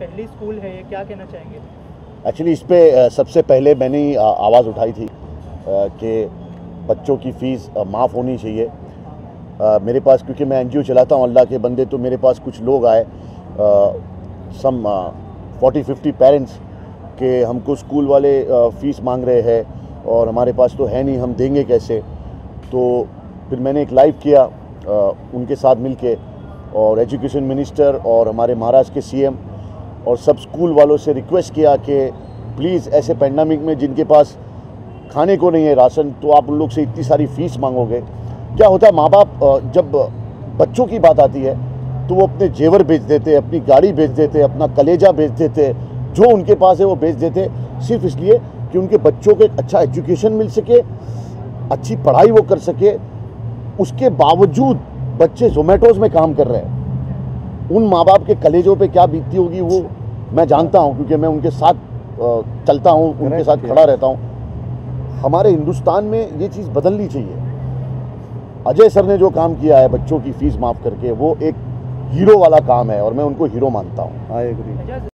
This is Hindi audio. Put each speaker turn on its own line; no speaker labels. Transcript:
पहली स्कूल है ये क्या कहना चाहेंगे?
एक्चुअली इस पर सबसे पहले मैंने आवाज़ उठाई थी कि बच्चों की फ़ीस माफ़ होनी चाहिए। मेरे पास क्योंकि मैं एनजीओ चलाता हूँ अल्लाह के बंदे तो मेरे पास कुछ लोग आए सम फोर्टी फिफ्टी पेरेंट्स के हमको स्कूल वाले फ़ीस मांग रहे हैं और हमारे पास तो है नहीं हम देंगे कैसे? तो फिर मैंने एक लाइव किया अ, उनके साथ मिलके और एजुकेशन मिनिस्टर और हमारे महाराष्ट्र के सीएम और सब स्कूल वालों से रिक्वेस्ट किया कि प्लीज़ ऐसे पैंडमिक में जिनके पास खाने को नहीं है, राशन तो आप उन लोग से इतनी सारी फ़ीस मांगोगे। क्या होता है माँ बाप जब बच्चों की बात आती है तो वो अपने जेवर बेच देते, अपनी गाड़ी बेच देते, अपना कलेजा बेच देते, जो उनके पास है वो बेच देते, सिर्फ़ इसलिए कि उनके बच्चों को एक अच्छा एजुकेशन मिल सके, अच्छी पढ़ाई वो कर सके, उसके बावजूद बच्चे जोमेटोज में काम कर रहे हैं। उन माँ बाप के कलेजों पे क्या बीतती होगी, वो मैं जानता हूँ क्योंकि मैं उनके साथ चलता हूँ उनके साथ खड़ा रहता हूँ। हमारे हिंदुस्तान में ये चीज़ बदलनी चाहिए। अजय सर ने जो काम किया है बच्चों की फ़ीस माफ़ करके वो एक हीरो वाला काम है और मैं उनको हीरो मानता हूँ।
I agree
Ejaz